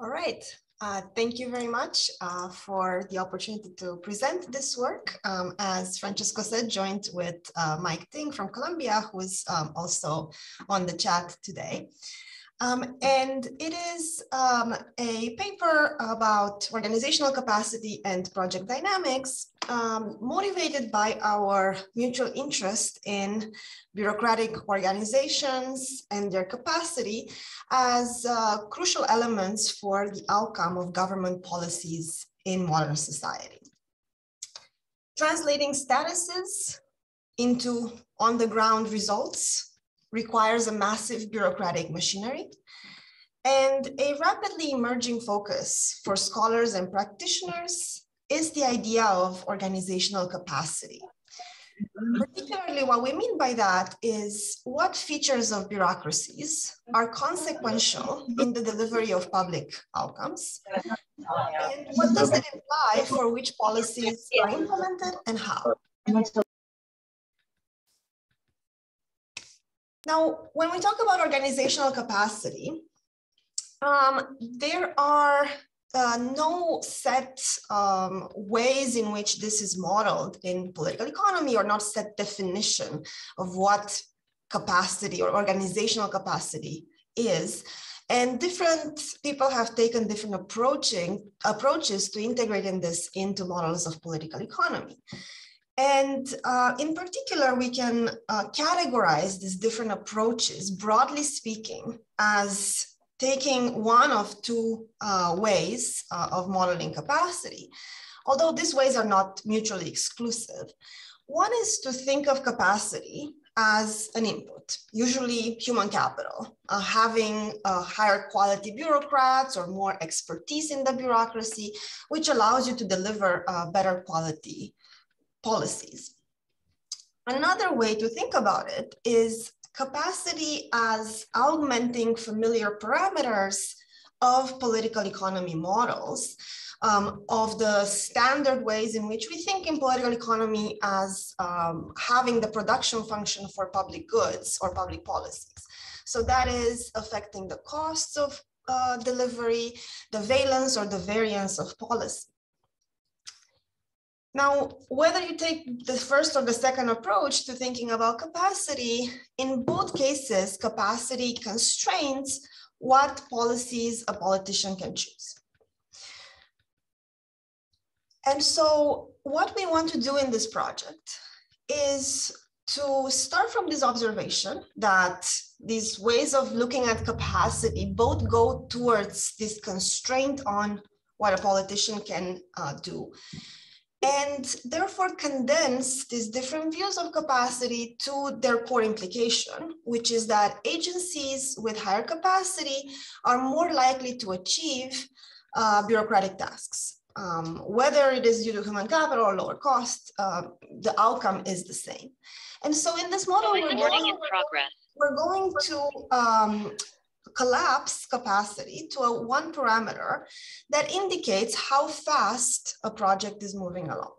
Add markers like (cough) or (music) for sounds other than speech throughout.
All right. Uh, thank you very much uh, for the opportunity to present this work. Um, as Francesco said, joined with uh, Mike Ting from Columbia, who is um, also on the chat today. Um, and it is um, a paper about organizational capacity and project dynamics um, motivated by our mutual interest in bureaucratic organizations and their capacity as uh, crucial elements for the outcome of government policies in modern society. Translating statuses into on-the-ground results requires a massive bureaucratic machinery and a rapidly emerging focus for scholars and practitioners is the idea of organizational capacity. Particularly what we mean by that is what features of bureaucracies are consequential in the delivery of public outcomes, and what does it imply for which policies are implemented and how. Now, when we talk about organizational capacity, um, there are uh, no set um, ways in which this is modeled in political economy or not set definition of what capacity or organizational capacity is. And different people have taken different approaching approaches to integrating this into models of political economy. And uh, in particular, we can uh, categorize these different approaches, broadly speaking, as taking one of two uh, ways uh, of modeling capacity, although these ways are not mutually exclusive. One is to think of capacity as an input, usually human capital, uh, having higher quality bureaucrats or more expertise in the bureaucracy, which allows you to deliver better quality policies. Another way to think about it is capacity as augmenting familiar parameters of political economy models um, of the standard ways in which we think in political economy as um, having the production function for public goods or public policies. So that is affecting the costs of uh, delivery, the valence or the variance of policy. Now, whether you take the first or the second approach to thinking about capacity, in both cases, capacity constrains what policies a politician can choose. And so what we want to do in this project is to start from this observation that these ways of looking at capacity both go towards this constraint on what a politician can uh, do and therefore condense these different views of capacity to their core implication, which is that agencies with higher capacity are more likely to achieve uh, bureaucratic tasks. Um, whether it is due to human capital or lower cost, uh, the outcome is the same. And so in this model, we're going, we're going, to um, collapse capacity to a one parameter that indicates how fast a project is moving along.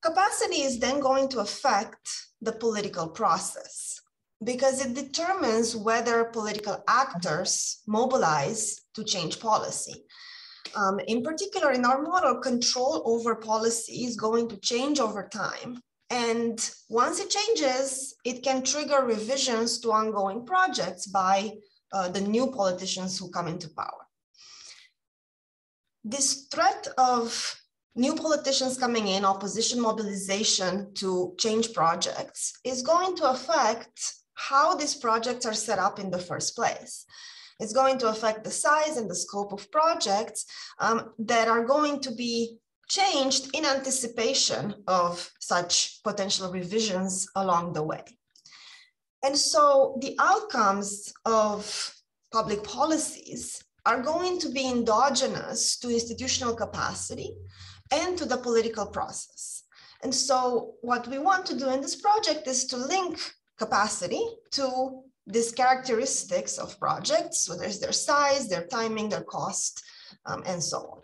Capacity is then going to affect the political process because it determines whether political actors mobilize to change policy. Um, in particular, in our model, control over policy is going to change over time and once it changes, it can trigger revisions to ongoing projects by uh, the new politicians who come into power. This threat of new politicians coming in, opposition mobilization to change projects is going to affect how these projects are set up in the first place. It's going to affect the size and the scope of projects um, that are going to be changed in anticipation of such potential revisions along the way. And so the outcomes of public policies are going to be endogenous to institutional capacity and to the political process. And so what we want to do in this project is to link capacity to these characteristics of projects, whether it's their size, their timing, their cost, um, and so on.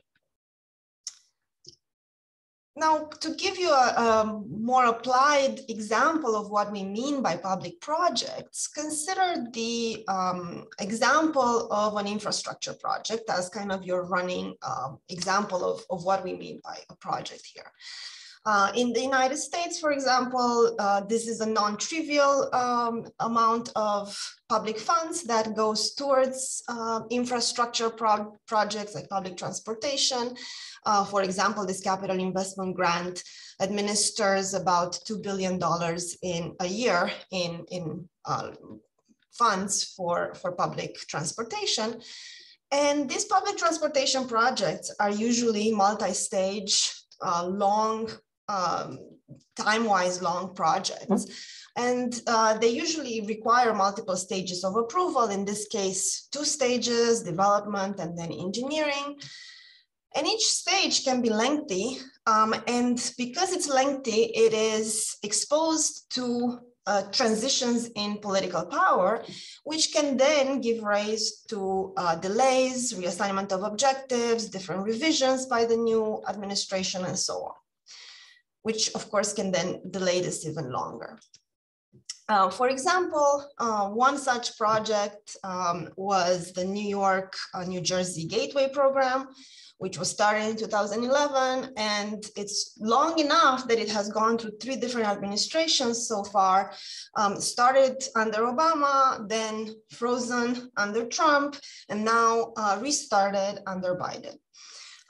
Now, to give you a, a, more applied example of what we mean by public projects, consider the um, example of an infrastructure project as kind of your running um, example of, of what we mean by a project here. Uh, in the United States, for example, uh, this is a non-trivial um, amount of public funds that goes towards uh, infrastructure pro projects like public transportation. Uh, for example, this capital investment grant administers about $2 billion in a year in, in uh, funds for, for public transportation. And these public transportation projects are usually multi-stage, uh, long um, time-wise long projects. Mm-hmm. And uh, they usually require multiple stages of approval. In this case, two stages, development and then engineering. And each stage can be lengthy. Um, and because it's lengthy, it is exposed to uh, transitions in political power, which can then give rise to uh, delays, reassignment of objectives, different revisions by the new administration, and so on which of course can then delay this even longer. Uh, for example, uh, one such project um, was the New York, uh, New Jersey Gateway Program, which was started in 2011. And it's long enough that it has gone through three different administrations so far. Um, started under Obama, then frozen under Trump, and now uh, restarted under Biden.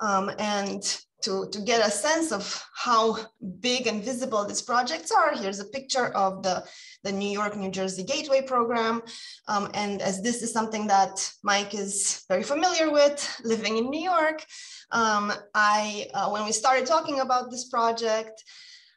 Um, and to, to get a sense of how big and visible these projects are, here's a picture of the, the New York, New Jersey Gateway Program. Um, and as this is something that Mike is very familiar with, living in New York, um, I, uh, when we started talking about this project,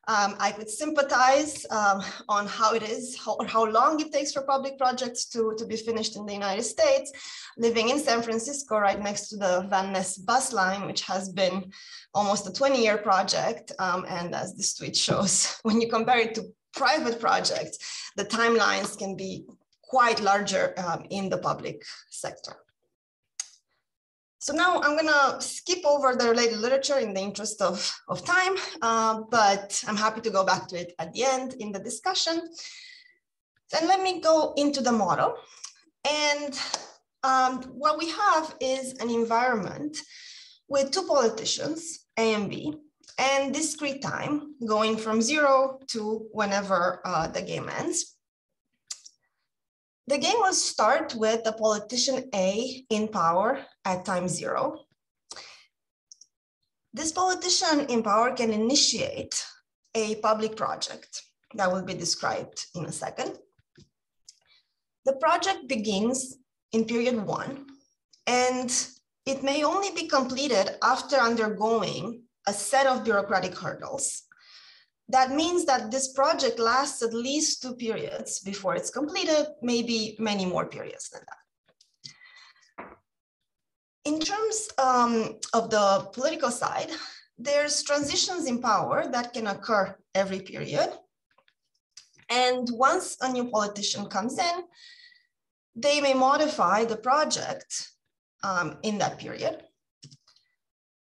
um, I could sympathize um, on how it is, how, or how long it takes for public projects to, to be finished in the United States. Living in San Francisco, right next to the Van Ness bus line, which has been almost a 20 year project. Um, and as this tweet shows, (laughs) when you compare it to private projects, the timelines can be quite larger um, in the public sector. So now I'm gonna skip over the related literature in the interest of, of time, uh, but I'm happy to go back to it at the end in the discussion. Then let me go into the model. And um, what we have is an environment with two politicians, A and B, and discrete time going from zero to whenever uh, the game ends. The game will start with the politician A in power at time zero. This politician in power can initiate a public project that will be described in a second. The project begins in period one, and it may only be completed after undergoing a set of bureaucratic hurdles that means that this project lasts at least two periods before it's completed, maybe many more periods than that. In terms um, of the political side, there's transitions in power that can occur every period. And once a new politician comes in, they may modify the project um, in that period.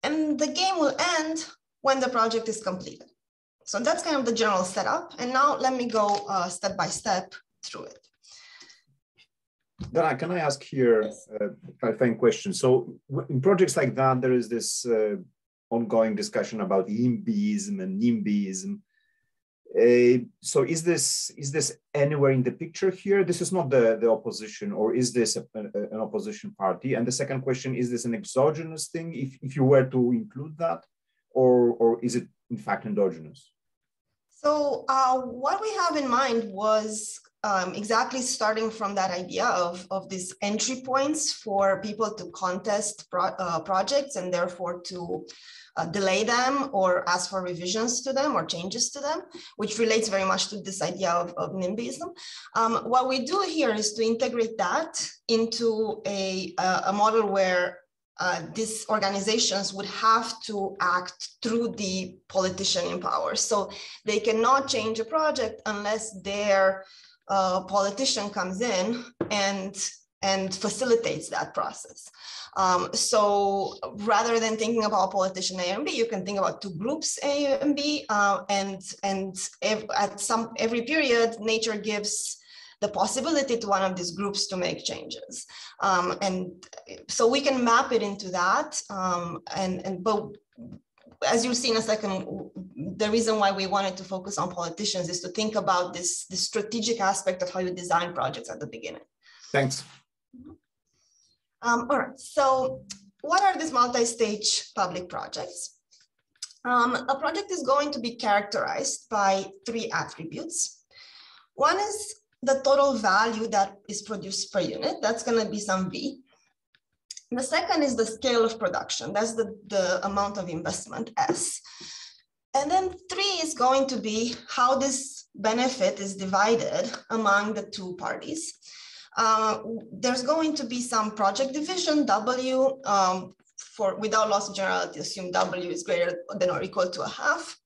And the game will end when the project is completed. So that's kind of the general setup. And now let me go uh, step by step through it. Dana, can I ask here yes. uh, a clarifying question? So in projects like that, there is this uh, ongoing discussion about YIMBYism and NIMBYism. Uh, so is this is this anywhere in the picture here? This is not the, the opposition, or is this a, a, an opposition party? And the second question, is this an exogenous thing, if, if you were to include that, or, or is it in fact endogenous? So uh, what we have in mind was um, exactly starting from that idea of, of these entry points for people to contest pro uh, projects and therefore to uh, delay them or ask for revisions to them or changes to them, which relates very much to this idea of, of NIMBYism. Um, what we do here is to integrate that into a, a model where uh, these organizations would have to act through the politician in power. So they cannot change a project unless their uh, politician comes in and and facilitates that process. Um, so rather than thinking about politician A and B, you can think about two groups A and B, uh, and and at some every period, nature gives the possibility to one of these groups to make changes, um, and so we can map it into that. Um, and and but as you'll see in a second, the reason why we wanted to focus on politicians is to think about this, this strategic aspect of how you design projects at the beginning. Thanks. Um, all right, so what are these multi-stage public projects? Um, a project is going to be characterized by three attributes. One is the total value that is produced per unit. That's going to be some V. The second is the scale of production. That's the, the amount of investment, S. And then three is going to be how this benefit is divided among the two parties. Uh, there's going to be some project division, W, um, for without loss of generality, assume W is greater than or equal to a half.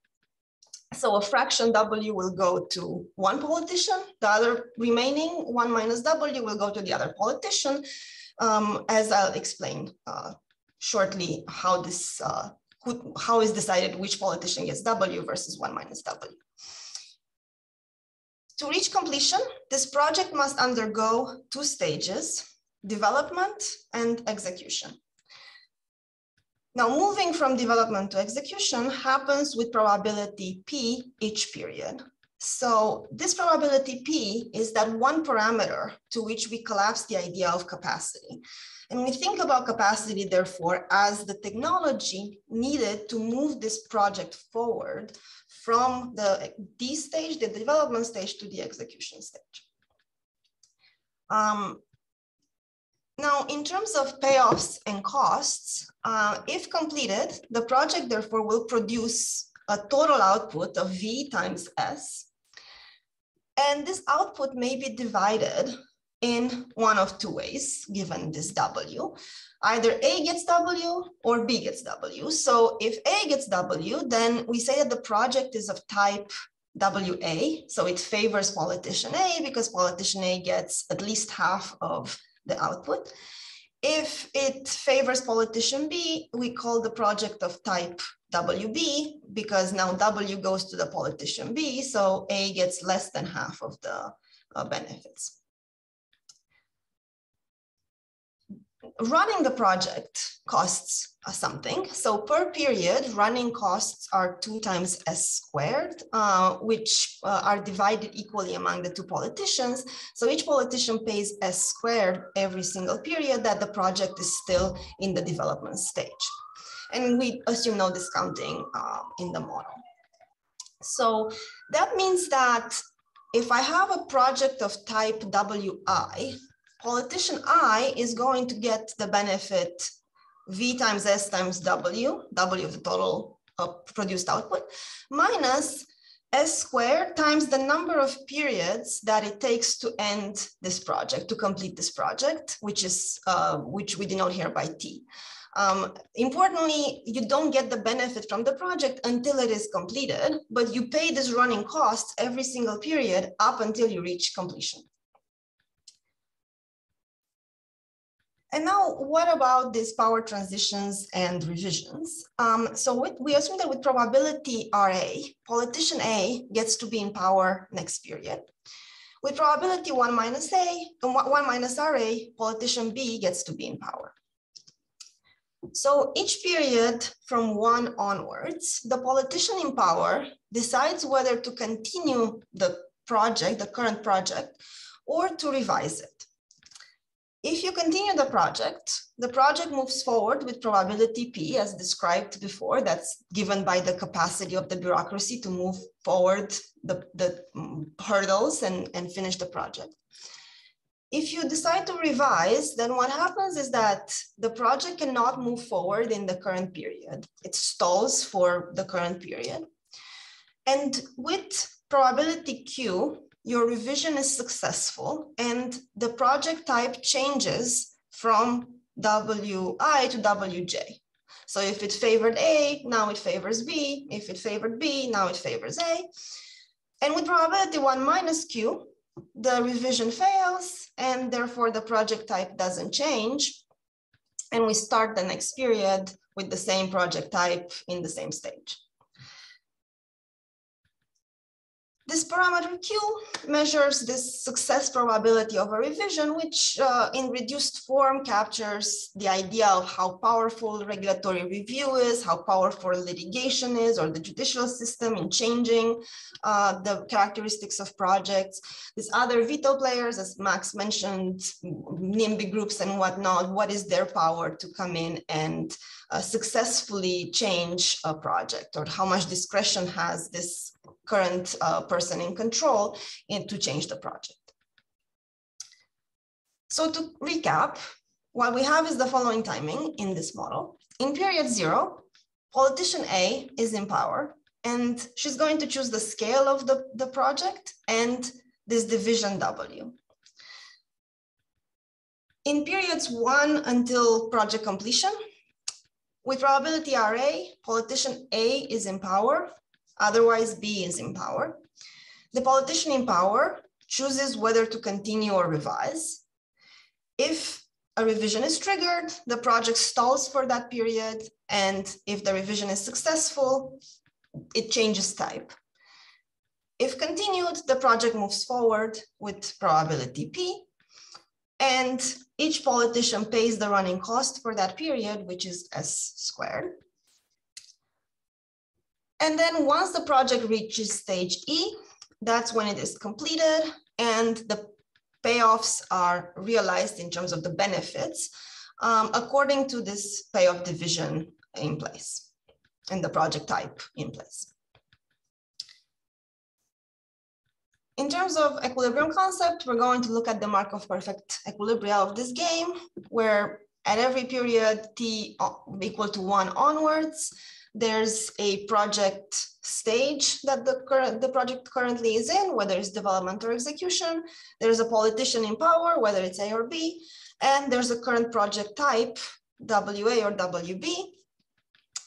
So a fraction W will go to one politician, the other remaining one minus W will go to the other politician, um, as I'll explain uh, shortly how this, uh, who, how is decided which politician gets W versus one minus W. To reach completion, this project must undergo two stages, development and execution. Now, moving from development to execution happens with probability P each period. So this probability P is that one parameter to which we collapse the idea of capacity. And we think about capacity, therefore, as the technology needed to move this project forward from the D stage, the development stage to the execution stage. Um, now, in terms of payoffs and costs, uh, if completed, the project therefore will produce a total output of V times S. And this output may be divided in one of two ways, given this W. Either A gets W or B gets W. So if A gets W, then we say that the project is of type WA. So it favors politician A because politician A gets at least half of the output. If it favors politician B, we call the project of type WB because now W goes to the politician B. So A gets less than half of the uh, benefits. Running the project costs something. So per period, running costs are two times S squared, uh, which uh, are divided equally among the two politicians. So each politician pays S squared every single period that the project is still in the development stage. And we assume no discounting uh, in the model. So that means that if I have a project of type WI, politician I is going to get the benefit V times S times W, W the total of produced output, minus S squared times the number of periods that it takes to end this project, to complete this project, which is uh, which we denote here by T. Um, importantly, you don't get the benefit from the project until it is completed, but you pay this running cost every single period up until you reach completion. And now what about these power transitions and revisions? Um, so we assume that with probability RA, politician A gets to be in power next period. With probability one minus A, one minus RA, politician B gets to be in power. So each period from one onwards, the politician in power decides whether to continue the project, the current project, or to revise it. If you continue the project, the project moves forward with probability P as described before, that's given by the capacity of the bureaucracy to move forward the, the mm, hurdles and, and finish the project. If you decide to revise, then what happens is that the project cannot move forward in the current period. It stalls for the current period. And with probability Q, your revision is successful and the project type changes from WI to WJ. So if it favored A, now it favors B. If it favored B, now it favors A. And with probability one minus Q, the revision fails and therefore the project type doesn't change. And we start the next period with the same project type in the same stage. This parameter Q measures this success probability of a revision, which uh, in reduced form captures the idea of how powerful regulatory review is, how powerful litigation is, or the judicial system in changing uh, the characteristics of projects. These other veto players, as Max mentioned, NIMBY groups and whatnot, what is their power to come in and uh, successfully change a project, or how much discretion has this current uh, person in control to change the project. So to recap, what we have is the following timing in this model. In period zero, politician A is in power and she's going to choose the scale of the, the project and this division W. In periods one until project completion, with probability RA, politician A is in power Otherwise, B is in power. The politician in power chooses whether to continue or revise. If a revision is triggered, the project stalls for that period. And if the revision is successful, it changes type. If continued, the project moves forward with probability P. And each politician pays the running cost for that period, which is S squared. And then once the project reaches stage E, that's when it is completed and the payoffs are realized in terms of the benefits um, according to this payoff division in place and the project type in place. In terms of equilibrium concept, we're going to look at the Markov perfect equilibria of this game, where at every period t equal to one onwards, there's a project stage that the, current, the project currently is in, whether it's development or execution. There's a politician in power, whether it's A or B. And there's a current project type, WA or WB.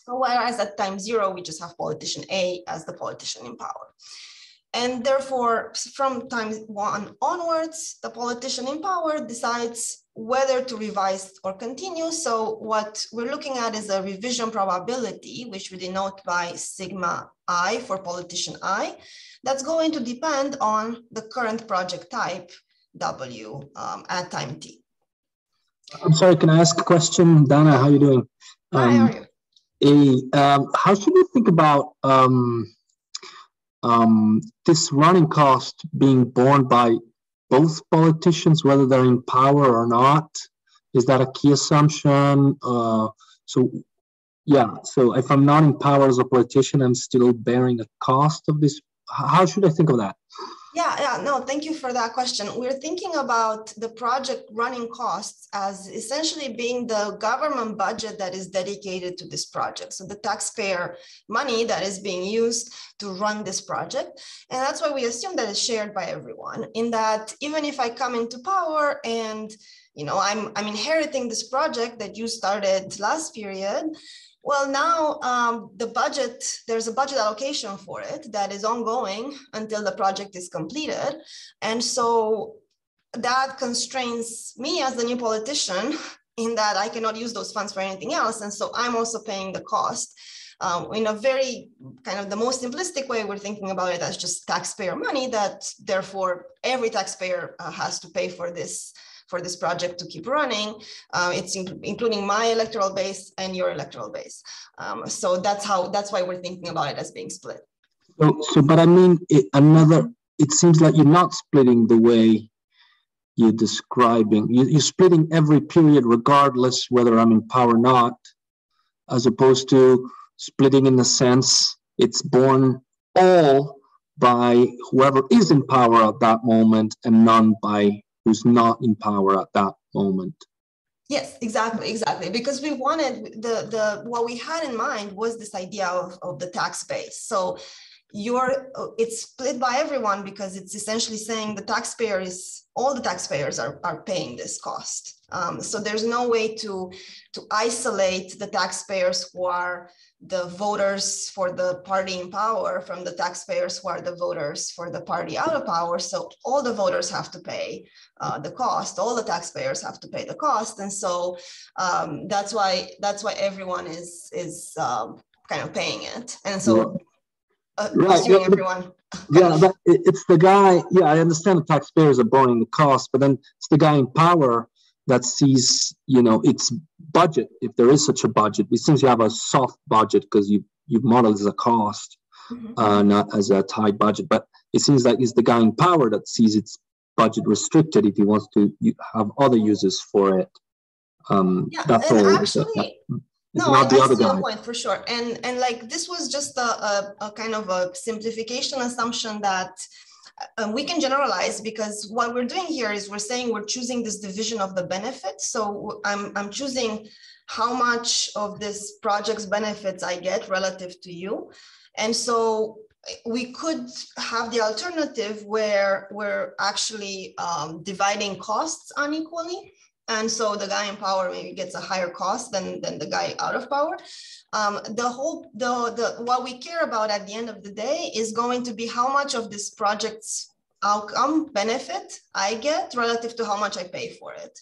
Whereas at time zero, we just have politician A as the politician in power. And therefore, from time one onwards, the politician in power decides whether to revise or continue. So what we're looking at is a revision probability, which we denote by sigma i for politician i. That's going to depend on the current project type w um, at time t. I'm sorry, can I ask a question? Dana, how are you doing? Um, Hi, how are you? A, um, how should we think about um, um, this running cost being borne by both politicians, whether they're in power or not? Is that a key assumption? Uh, so, yeah. So if I'm not in power as a politician, I'm still bearing the cost of this. How should I think of that? Yeah, yeah, no, thank you for that question. We're thinking about the project running costs as essentially being the government budget that is dedicated to this project. So the taxpayer money that is being used to run this project. And that's why we assume that it's shared by everyone in that even if I come into power and you know, I'm, I'm inheriting this project that you started last period, well, now um, the budget, there's a budget allocation for it that is ongoing until the project is completed. And so that constrains me as the new politician (laughs) in that I cannot use those funds for anything else. And so I'm also paying the cost. Um, in a very kind of the most simplistic way, we're thinking about it as just taxpayer money that therefore every taxpayer uh, has to pay for this for this project to keep running. Uh, it's in, including my electoral base and your electoral base. Um, so that's how that's why we're thinking about it as being split. So, so but I mean, it, another. It seems like you're not splitting the way you're describing. You, you're splitting every period, regardless whether I'm in power or not, as opposed to splitting in the sense it's borne all by whoever is in power at that moment and none by who's not in power at that moment. Yes, exactly, exactly. Because we wanted the the what we had in mind was this idea of, of the tax base. So you're it's split by everyone because it's essentially saying the taxpayer is all the taxpayers are, are paying this cost um, so there's no way to to isolate the taxpayers who are the voters for the party in power from the taxpayers who are the voters for the party out of power so all the voters have to pay uh, the cost all the taxpayers have to pay the cost and so um, that's why that's why everyone is is um, kind of paying it and so uh, right. Yeah, everyone. yeah, but it's the guy. Yeah, I understand the taxpayers are borrowing the cost, but then it's the guy in power that sees, you know, its budget, if there is such a budget. It seems you have a soft budget because you you model as a cost, mm-hmm. uh, not as a tight budget. But it seems like it's the guy in power that sees its budget restricted if he wants to have other uses for it. Um, yeah, that's all. Actually, no, not the other guy. point for sure. And and like this was just a, a, a kind of a simplification assumption that um, we can generalize because what we're doing here is we're saying we're choosing this division of the benefit. So I'm I'm choosing how much of this project's benefits I get relative to you. And so we could have the alternative where we're actually um, dividing costs unequally and so the guy in power maybe gets a higher cost than, than the guy out of power. Um, the whole, the, the, what we care about at the end of the day is going to be how much of this project's outcome benefit I get relative to how much I pay for it.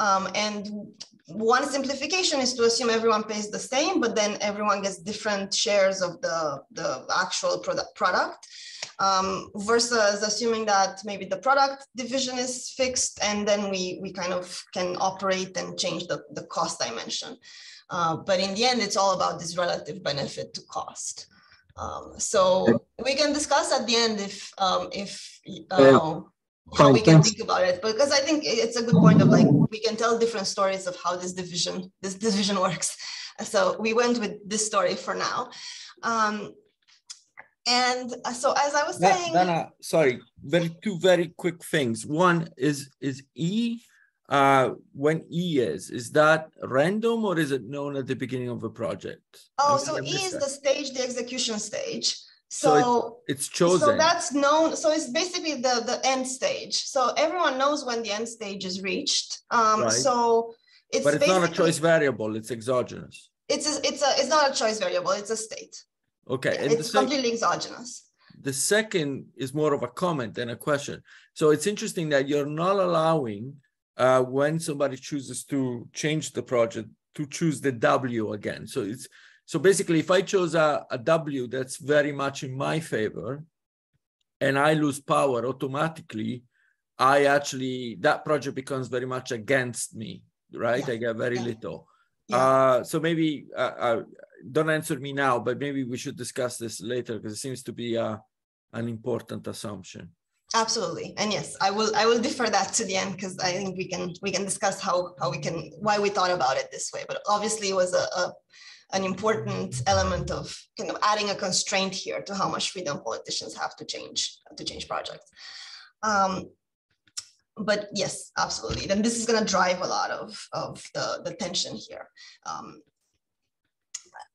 Um, and one simplification is to assume everyone pays the same, but then everyone gets different shares of the, the actual product. product um, versus assuming that maybe the product division is fixed and then we, we kind of can operate and change the, the cost dimension. Uh, but in the end, it's all about this relative benefit to cost. Um, so we can discuss at the end if um, if uh, how we can think about it because I think it's a good point of like we can tell different stories of how this division this division (laughs) works. So we went with this story for now. Um, and uh, so as i was saying Dana, sorry very two very quick things one is is e uh when e is is that random or is it known at the beginning of a project oh so e is that. the stage the execution stage so, so it, it's chosen so that's known so it's basically the the end stage so everyone knows when the end stage is reached um right. so it's but it's not a choice variable it's exogenous it's a, it's a it's not a choice variable it's a state Okay. Yeah, it's completely exogenous. The second is more of a comment than a question. So it's interesting that you're not allowing uh, when somebody chooses to change the project to choose the W again. So it's so basically, if I chose a, a W that's very much in my favor, and I lose power automatically, I actually that project becomes very much against me, right? Yeah. I get very yeah. little. Yeah. Uh, so maybe uh, uh, don't answer me now, but maybe we should discuss this later because it seems to be uh, an important assumption. Absolutely, and yes, I will. I will defer that to the end because I think we can we can discuss how how we can why we thought about it this way. But obviously, it was a, a an important element of kind of adding a constraint here to how much freedom politicians have to change to change projects. Um, but yes, absolutely. Then this is going to drive a lot of, of the, the tension here. Um,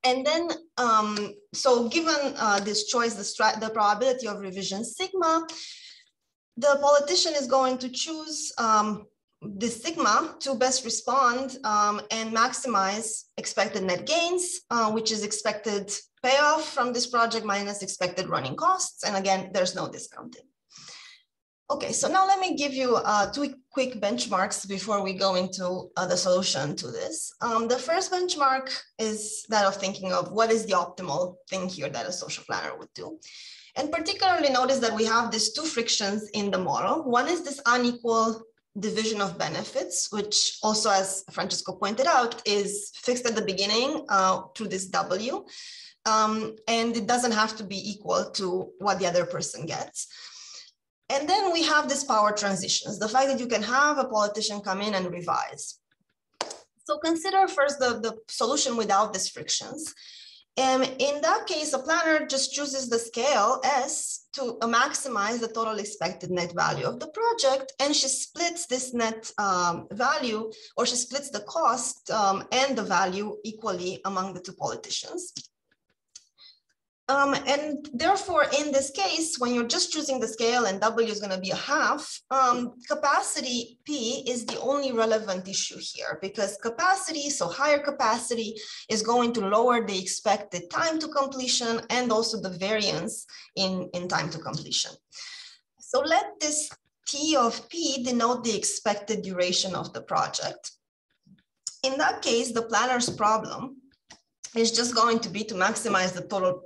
and then, um, so given uh, this choice, the, the probability of revision sigma, the politician is going to choose um, the sigma to best respond um, and maximize expected net gains, uh, which is expected payoff from this project minus expected running costs. And again, there's no discounting. Okay, so now let me give you uh, two quick benchmarks before we go into uh, the solution to this. Um, the first benchmark is that of thinking of what is the optimal thing here that a social planner would do. And particularly notice that we have these two frictions in the model. One is this unequal division of benefits, which also, as Francesco pointed out, is fixed at the beginning uh, through this W. Um, and it doesn't have to be equal to what the other person gets. And then we have these power transitions, the fact that you can have a politician come in and revise. So consider first the, the solution without these frictions. And in that case, a planner just chooses the scale S to maximize the total expected net value of the project. And she splits this net um, value, or she splits the cost um, and the value equally among the two politicians. Um, and therefore, in this case, when you're just choosing the scale and W is going to be a half, um, capacity P is the only relevant issue here because capacity, so higher capacity, is going to lower the expected time to completion and also the variance in, in time to completion. So let this T of P denote the expected duration of the project. In that case, the planner's problem is just going to be to maximize the total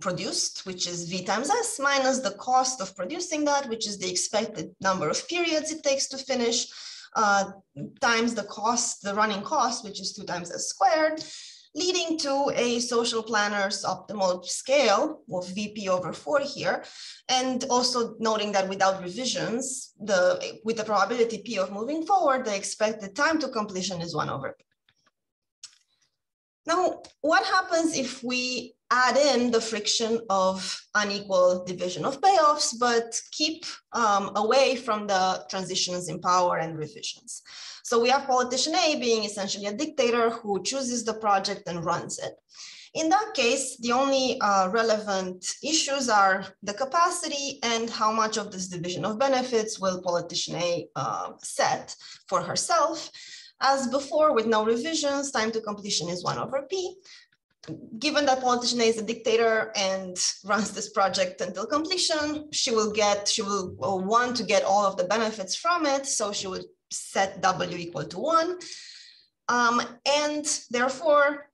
produced, which is V times S, minus the cost of producing that, which is the expected number of periods it takes to finish, uh, times the cost, the running cost, which is two times S squared, leading to a social planner's optimal scale of VP over four here. And also noting that without revisions, the with the probability P of moving forward, the expected time to completion is one over P. Now, what happens if we add in the friction of unequal division of payoffs, but keep um, away from the transitions in power and revisions? So we have politician A being essentially a dictator who chooses the project and runs it. In that case, the only uh, relevant issues are the capacity and how much of this division of benefits will politician A uh, set for herself. As before, with no revisions, time to completion is one over P. Given that politician is a dictator and runs this project until completion, she will get, she will want to get all of the benefits from it. So she will set W equal to one. Um, and therefore,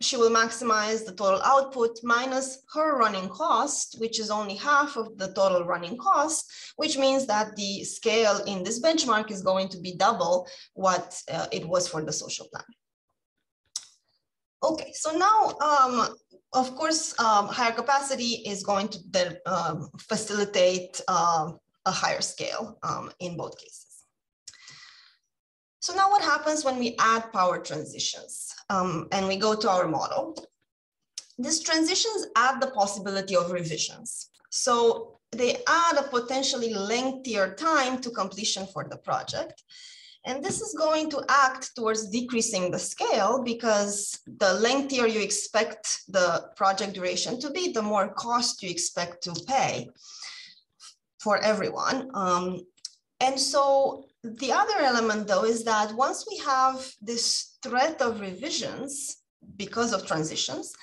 she will maximize the total output minus her running cost, which is only half of the total running cost, which means that the scale in this benchmark is going to be double what uh, it was for the social plan. Okay, so now, um, of course, um, higher capacity is going to then, um, facilitate uh, a higher scale um, in both cases. So now what happens when we add power transitions um, and we go to our model? These transitions add the possibility of revisions. So they add a potentially lengthier time to completion for the project. And this is going to act towards decreasing the scale because the lengthier you expect the project duration to be, the more cost you expect to pay for everyone. Um, and so the other element though is that once we have this threat of revisions because of transitions,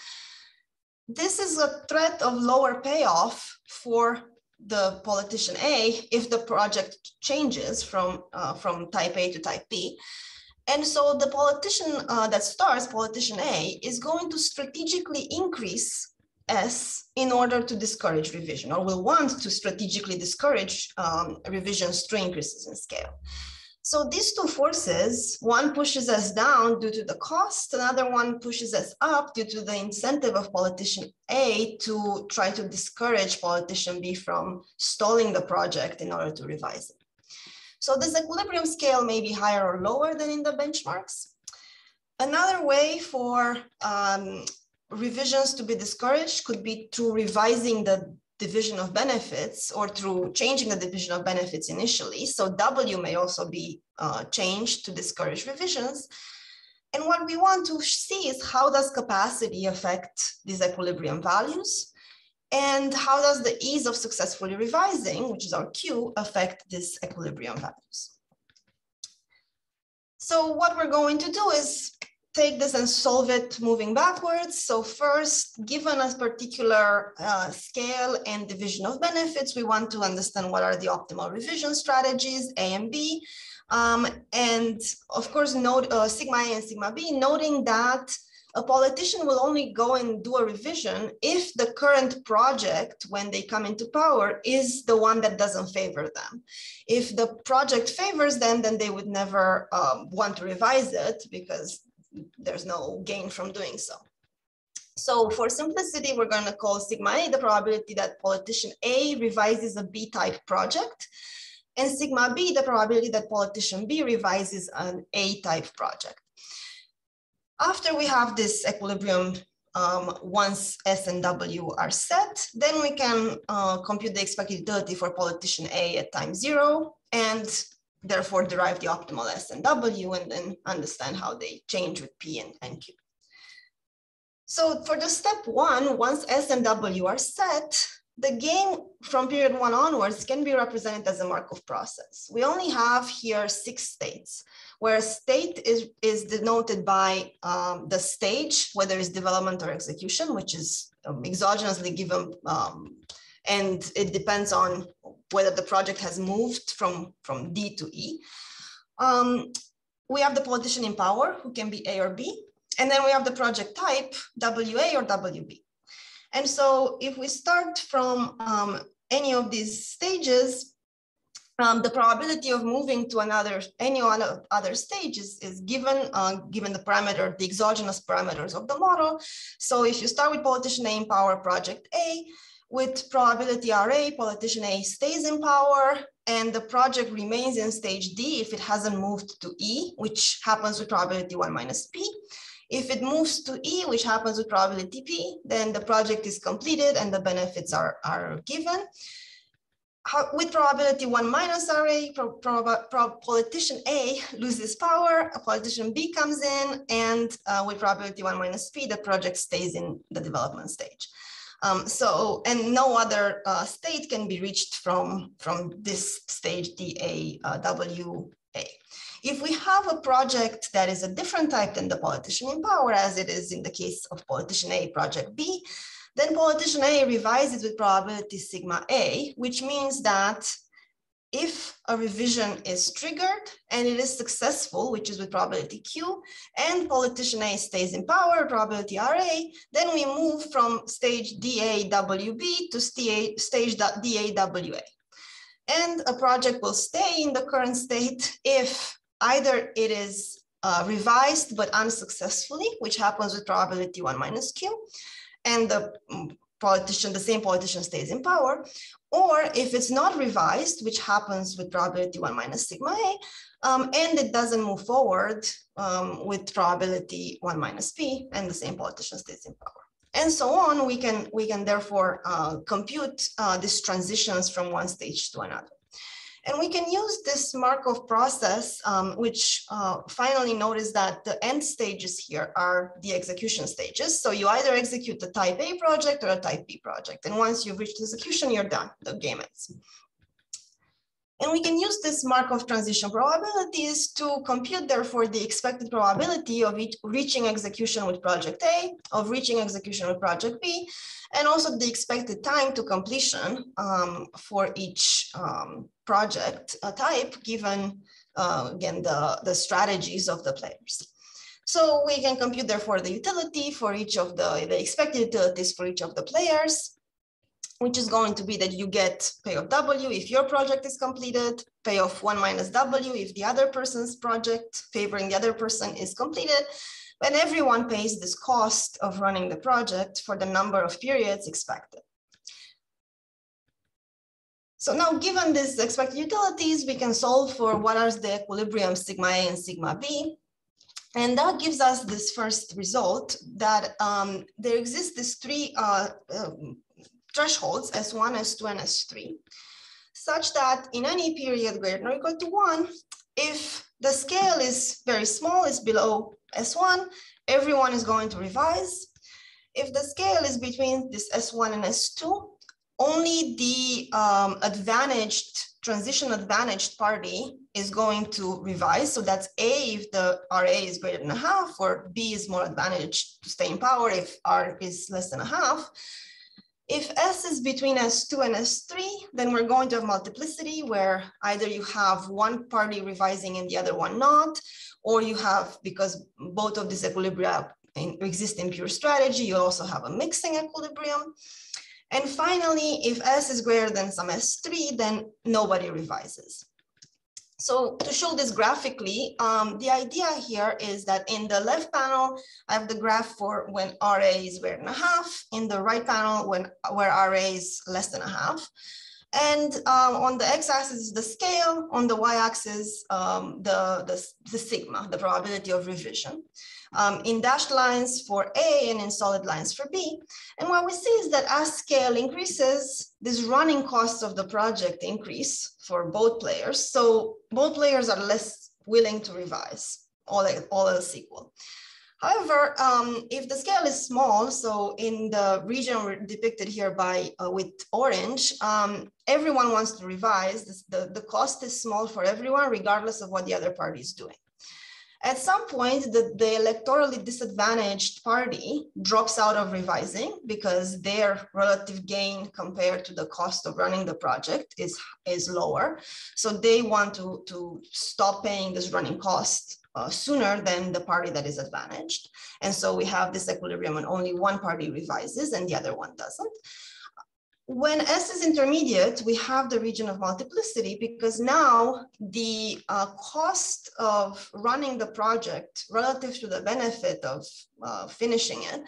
this is a threat of lower payoff for the politician A if the project changes from, uh, from type A to type B. And so the politician uh, that starts, politician A, is going to strategically increase S in order to discourage revision or will want to strategically discourage um, revisions to increases in scale. So these two forces, one pushes us down due to the cost, another one pushes us up due to the incentive of politician A to try to discourage politician B from stalling the project in order to revise it. So this equilibrium scale may be higher or lower than in the benchmarks. Another way for um, revisions to be discouraged could be through revising the division of benefits or through changing the division of benefits initially. So W may also be uh, changed to discourage revisions. And what we want to see is how does capacity affect these equilibrium values? And how does the ease of successfully revising, which is our Q, affect these equilibrium values? So what we're going to do is take this and solve it moving backwards. So first, given a particular uh, scale and division of benefits, we want to understand what are the optimal revision strategies, A and B. Um, and of course, note uh, sigma A and sigma B, noting that a politician will only go and do a revision if the current project, when they come into power, is the one that doesn't favor them. If the project favors them, then they would never um, want to revise it because there's no gain from doing so. So for simplicity, we're going to call sigma A the probability that politician A revises a B-type project, and sigma B the probability that politician B revises an A-type project. After we have this equilibrium, um, once S and W are set, then we can uh, compute the expected utility for politician A at time zero and therefore derive the optimal S and W and then understand how they change with P and, and Q. So for the step one, once S and W are set, the game from period one onwards can be represented as a Markov process. We only have here six states, where state is, is denoted by um, the stage, whether it's development or execution, which is um, exogenously given, um, and it depends on whether the project has moved from, from D to E. Um, we have the politician in power, who can be A or B, and then we have the project type, WA or WB. And so if we start from um, any of these stages, um, the probability of moving to another, any one of other stage is, is given, uh, given the parameter, the exogenous parameters of the model. So if you start with politician A in power project A, with probability RA, politician A stays in power and the project remains in stage D if it hasn't moved to E, which happens with probability one minus P. If it moves to E, which happens with probability P, then the project is completed and the benefits are, are given. How, with probability one minus RA, pro, pro, pro, politician A loses power, a politician B comes in, and uh, with probability one minus P, the project stays in the development stage. Um, so, and no other uh, state can be reached from, from this stage DA uh, If we have a project that is a different type than the politician in power, as it is in the case of politician A, project B, then politician A revises with probability sigma A, which means that if a revision is triggered and it is successful, which is with probability Q, and politician A stays in power, probability RA, then we move from stage DAWB to stage DAWA. And a project will stay in the current state if either it is uh, revised but unsuccessfully, which happens with probability one minus q, and the politician, the same politician stays in power, or if it's not revised, which happens with probability one minus sigma a, um, and it doesn't move forward um, with probability one minus p, and the same politician stays in power. And so on, we can, we can therefore uh, compute uh, these transitions from one stage to another. And we can use this Markov process, um, which uh, finally notice that the end stages here are the execution stages. So you either execute the type A project or a type B project. And once you've reached execution, you're done, the game ends. And we can use this Markov transition probabilities to compute, therefore, the expected probability of reaching execution with project A, of reaching execution with project B, and also the expected time to completion um, for each um, project uh, type, given, uh, again, the, the strategies of the players. So we can compute, therefore, the utility for each of the, the expected utilities for each of the players which is going to be that you get payoff W if your project is completed, payoff one minus W if the other person's project favoring the other person is completed, and everyone pays this cost of running the project for the number of periods expected. So now given these expected utilities, we can solve for what are the equilibrium sigma A and sigma B. And that gives us this first result that um, there exists these three uh, um, thresholds S1, S2, and S3, such that in any period greater than or equal to one, if the scale is very small, is below S1, everyone is going to revise. If the scale is between this S1 and S2, only the um, advantaged, transition advantaged party is going to revise. So that's A if the RA is greater than a half, or B is more advantaged to stay in power if R is less than a half. If S is between S2 and S3, then we're going to have multiplicity where either you have one party revising and the other one not, or you have, because both of these equilibria exist in pure strategy, you also have a mixing equilibrium. And finally, if S is greater than some S3, then nobody revises. So to show this graphically, um, the idea here is that in the left panel, I have the graph for when RA is greater than a half, in the right panel when where RA is less than a half. And um, on the x-axis is the scale, on the y-axis, um, the, the, the sigma, the probability of revision um, in dashed lines for A and in solid lines for B. And what we see is that as scale increases, these running costs of the project increase for both players. So both players are less willing to revise, all, all else equal. However, um, if the scale is small, so in the region depicted here by uh, with orange, um, everyone wants to revise. the, the cost is small for everyone, regardless of what the other party is doing. At some point, the, the electorally disadvantaged party drops out of revising because their relative gain compared to the cost of running the project is, is lower. So they want to, to stop paying this running cost uh, sooner than the party that is advantaged. And so we have this equilibrium when only one party revises and the other one doesn't. When S is intermediate, we have the region of multiplicity because now the uh, cost of running the project relative to the benefit of uh, finishing it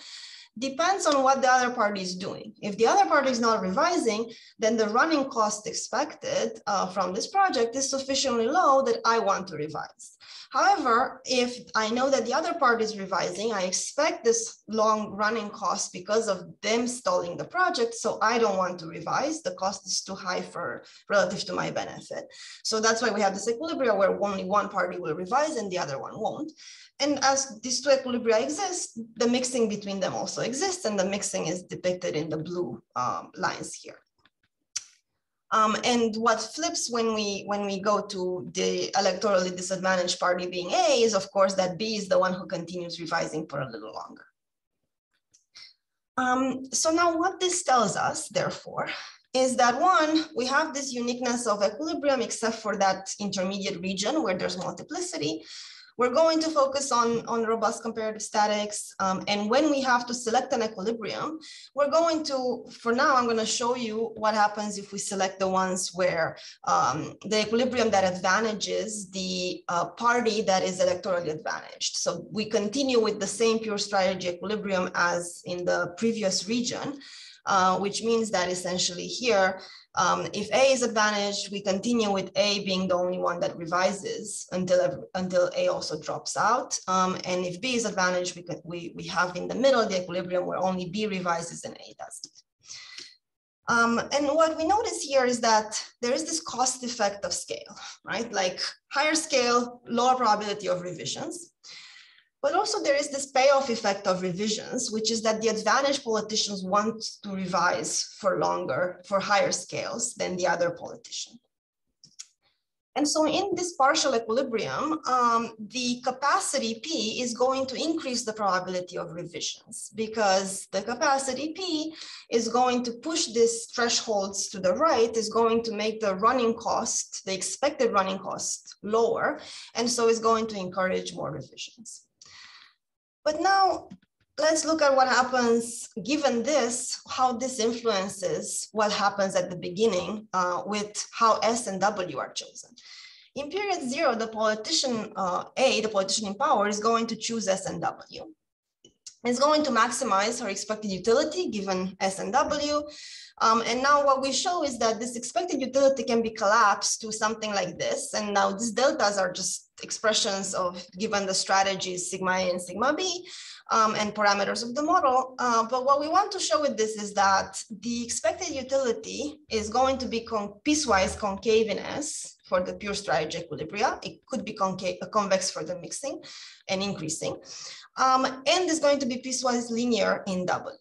depends on what the other party is doing. If the other party is not revising, then the running cost expected uh, from this project is sufficiently low that I want to revise. However, if I know that the other part is revising, I expect this long running cost because of them stalling the project. So I don't want to revise. The cost is too high for relative to my benefit. So that's why we have this equilibrium where only one party will revise and the other one won't. And as these two equilibria exist, the mixing between them also exists and the mixing is depicted in the blue um, lines here. Um, and what flips when we when we go to the electorally disadvantaged party being A is of course that B is the one who continues revising for a little longer. Um, so now what this tells us, therefore, is that one, we have this uniqueness of equilibrium except for that intermediate region where there's multiplicity. We're going to focus on, on robust comparative statics. Um, and when we have to select an equilibrium, we're going to, for now, I'm going to show you what happens if we select the ones where um, the equilibrium that advantages the uh, party that is electorally advantaged. So we continue with the same pure strategy equilibrium as in the previous region. Uh, which means that essentially here, um, if A is advantaged, we continue with A being the only one that revises until, until A also drops out. Um, and if B is advantaged, we, could, we, we have in the middle the equilibrium where only B revises and A doesn't. Um, and what we notice here is that there is this cost effect of scale, right? Like higher scale, lower probability of revisions. But also there is this payoff effect of revisions, which is that the advantaged politicians want to revise for longer, for higher scales than the other politician. And so in this partial equilibrium, um, the capacity P is going to increase the probability of revisions because the capacity P is going to push these thresholds to the right, is going to make the running cost, the expected running cost lower, and so is going to encourage more revisions. But now let's look at what happens given this, how this influences what happens at the beginning uh, with how S and W are chosen. In period zero, the politician uh, A, the politician in power, is going to choose S and W. It's going to maximize her expected utility given S and W. Um, and now what we show is that this expected utility can be collapsed to something like this. And now these deltas are just expressions of given the strategies sigma A and sigma B um, and parameters of the model. Uh, but what we want to show with this is that the expected utility is going to be con piecewise concave in S for the pure strategy equilibria. It could be concave, convex for the mixing and increasing. Um, and is going to be piecewise linear in W.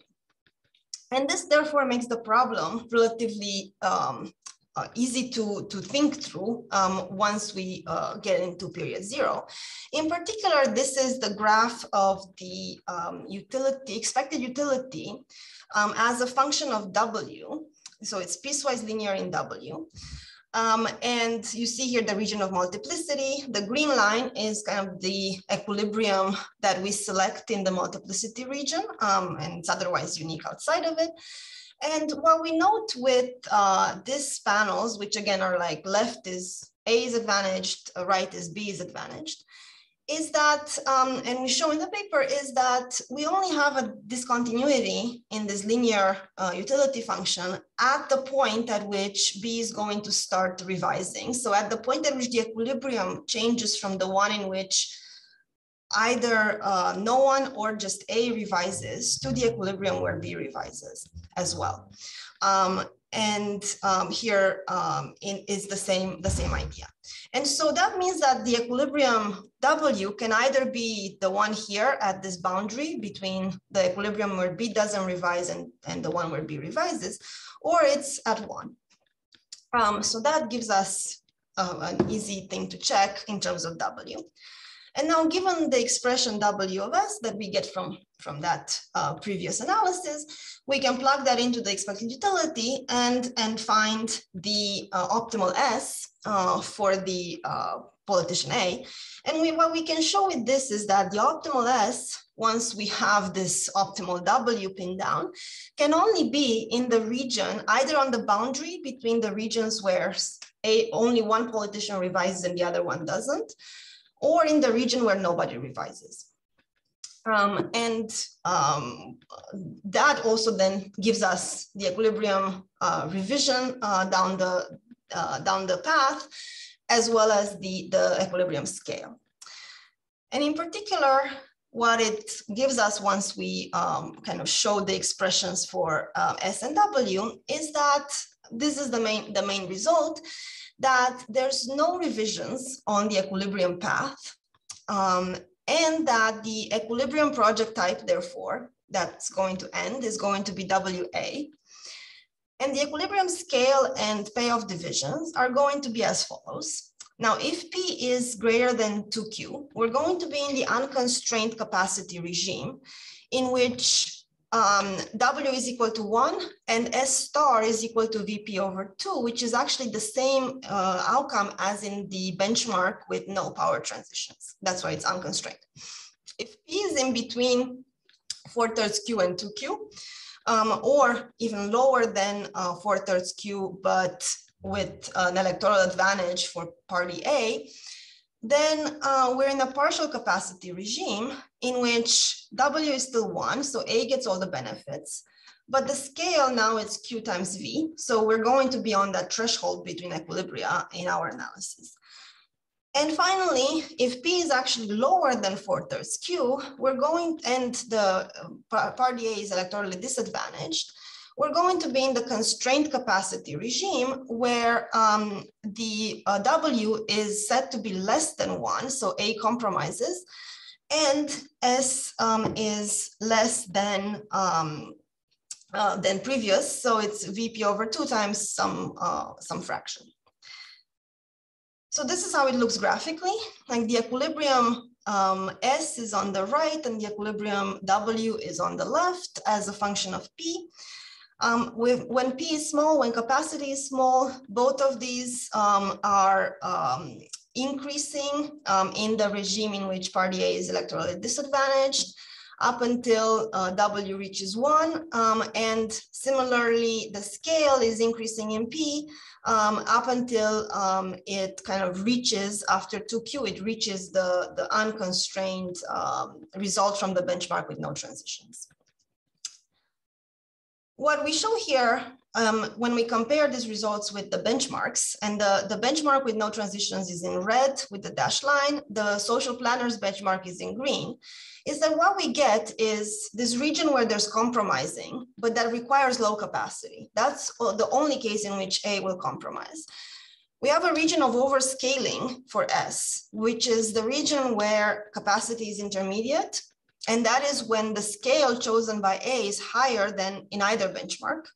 And this therefore makes the problem relatively um, uh, easy to, to think through um, once we uh, get into period zero. In particular, this is the graph of the um, utility, expected utility um, as a function of W. So it's piecewise linear in W. Um, and you see here the region of multiplicity. The green line is kind of the equilibrium that we select in the multiplicity region, um, and it's otherwise unique outside of it. And what we note with uh, these panels, which again are like left is A is advantaged, right is B is advantaged, is that, um, and we show in the paper, is that we only have a discontinuity in this linear uh, utility function at the point at which B is going to start revising. So at the point at which the equilibrium changes from the one in which either uh, no one or just A revises to the equilibrium where B revises as well. Um, and um, here um, in, is the same, the same idea. And so that means that the equilibrium W can either be the one here at this boundary between the equilibrium where B doesn't revise and, and the one where B revises, or it's at one. Um, so that gives us uh, an easy thing to check in terms of W. And now given the expression W of S that we get from, from that uh, previous analysis, we can plug that into the expected utility and, and find the uh, optimal S uh, for the uh, politician A. And we, what we can show with this is that the optimal S, once we have this optimal W pinned down, can only be in the region, either on the boundary between the regions where a, only one politician revises and the other one doesn't, or in the region where nobody revises. Um, and um, that also then gives us the equilibrium uh, revision uh, down the uh, down the path, as well as the, the equilibrium scale. And in particular, what it gives us once we um, kind of show the expressions for uh, S and W is that this is the main, the main result, that there's no revisions on the equilibrium path, um, and that the equilibrium project type, therefore, that's going to end is going to be WA. And the equilibrium scale and payoff divisions are going to be as follows. Now, if P is greater than 2Q, we're going to be in the unconstrained capacity regime in which um, W is equal to one and S star is equal to VP over two, which is actually the same uh, outcome as in the benchmark with no power transitions. That's why it's unconstrained. If P is in between four thirds Q and two Q, um, or even lower than uh, four thirds Q, but with an electoral advantage for party A, then uh, we're in a partial capacity regime in which W is still one, so A gets all the benefits, but the scale now is Q times V. So we're going to be on that threshold between equilibria in our analysis. And finally, if P is actually lower than 4 thirds Q, we're going, and the uh, party A is electorally disadvantaged, we're going to be in the constrained capacity regime where um, the uh, W is set to be less than one, so A compromises, and S um, is less than um, uh, than previous, so it's VP over two times some, uh, some fraction. So this is how it looks graphically, like the equilibrium um, S is on the right and the equilibrium W is on the left as a function of P. Um, with, when P is small, when capacity is small, both of these um, are um, increasing um, in the regime in which party A is electorally disadvantaged up until uh, W reaches one. Um, and similarly, the scale is increasing in P um, up until it kind of reaches, after 2Q, it reaches the, the unconstrained result from the benchmark with no transitions what we show here, um, when we compare these results with the benchmarks, and the, the benchmark with no transitions is in red with the dashed line, the social planners benchmark is in green, is that what we get is this region where there's compromising, but that requires low capacity. That's the only case in which A will compromise. We have a region of overscaling for S, which is the region where capacity is intermediate and that is when the scale chosen by A is higher than in either benchmark.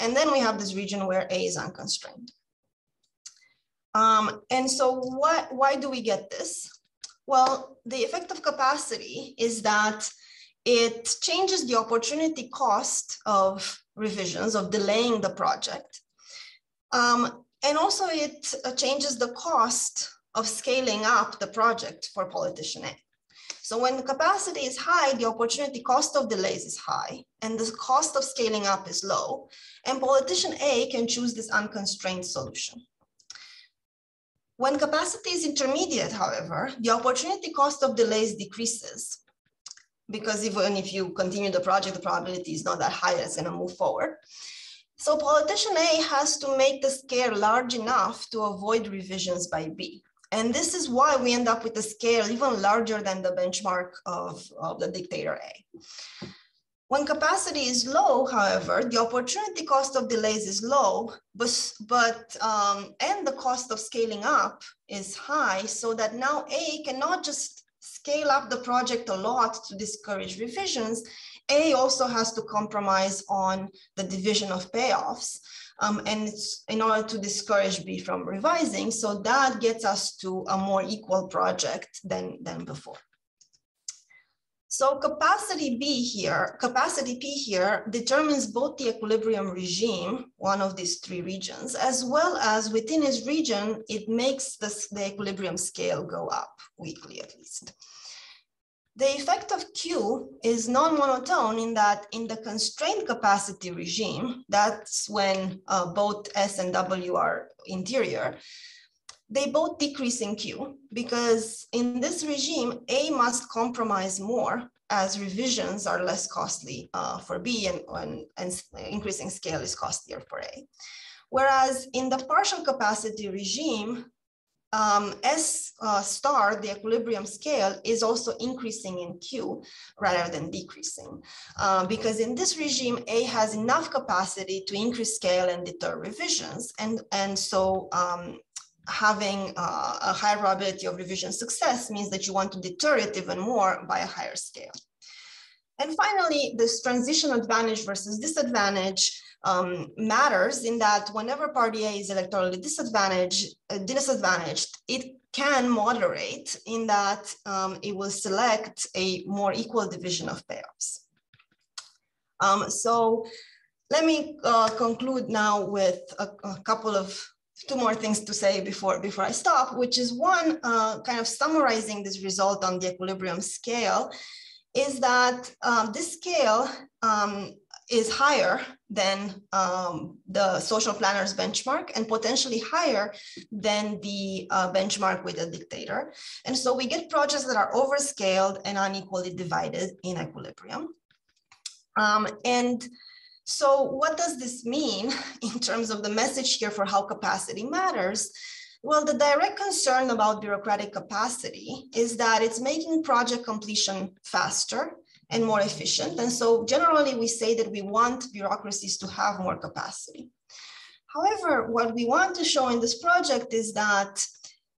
And then we have this region where A is unconstrained. Um, and so what, why do we get this? Well, the effect of capacity is that it changes the opportunity cost of revisions, of delaying the project. Um, and also it uh, changes the cost of scaling up the project for politician A. So when the capacity is high, the opportunity cost of delays is high and the cost of scaling up is low. And politician A can choose this unconstrained solution. When capacity is intermediate, however, the opportunity cost of delays decreases because even if you continue the project, the probability is not that high it's to move forward. So politician A has to make the scale large enough to avoid revisions by B. And this is why we end up with a scale even larger than the benchmark of, of the dictator A. When capacity is low, however, the opportunity cost of delays is low, but, but um, and the cost of scaling up is high, so that now A cannot just scale up the project a lot to discourage revisions. A also has to compromise on the division of payoffs. Um, and it's in order to discourage B from revising. So that gets us to a more equal project than, than before. So capacity B here, capacity P here determines both the equilibrium regime, one of these three regions, as well as within its region, it makes this, the equilibrium scale go up weakly at least. The effect of Q is non-monotone in that in the constrained capacity regime, that's when uh, both S and W are interior, they both decrease in Q because in this regime, A must compromise more as revisions are less costly uh, for B and, and, and increasing scale is costlier for A. Whereas in the partial capacity regime, um, S uh, star, the equilibrium scale, is also increasing in Q rather than decreasing. Uh, because in this regime, A has enough capacity to increase scale and deter revisions. And, and so um, having uh, a higher probability of revision success means that you want to deter it even more by a higher scale. And finally, this transition advantage versus disadvantage um, matters in that whenever party A is electorally disadvantaged, uh, disadvantaged, it can moderate in that um, it will select a more equal division of payoffs. Um, so let me uh, conclude now with a, a couple of two more things to say before, before I stop, which is one, uh, kind of summarizing this result on the equilibrium scale, is that um, this scale um, is higher than um, the social planners benchmark and potentially higher than the uh, benchmark with a dictator. And so we get projects that are overscaled and unequally divided in equilibrium. Um, and so what does this mean (laughs) in terms of the message here for how capacity matters? Well, the direct concern about bureaucratic capacity is that it's making project completion faster and more efficient. And so generally we say that we want bureaucracies to have more capacity. However, what we want to show in this project is that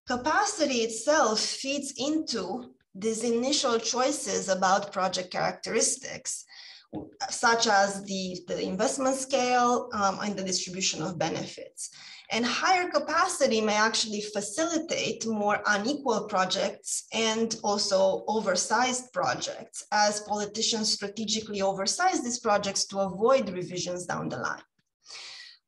capacity itself feeds into these initial choices about project characteristics such as the, the investment scale um, and the distribution of benefits. And higher capacity may actually facilitate more unequal projects and also oversized projects as politicians strategically oversize these projects to avoid revisions down the line.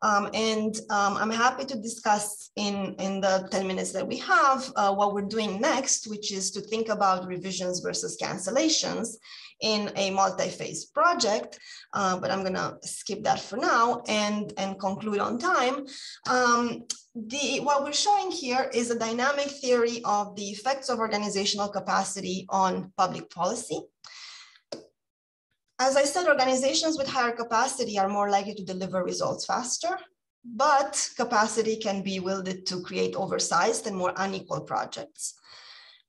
Um, and um, I'm happy to discuss in, in the 10 minutes that we have uh, what we're doing next, which is to think about revisions versus cancellations in a multi-phase project, uh, but I'm gonna skip that for now and, and conclude on time. Um, the, what we're showing here is a dynamic theory of the effects of organizational capacity on public policy. As I said, organizations with higher capacity are more likely to deliver results faster, but capacity can be wielded to create oversized and more unequal projects.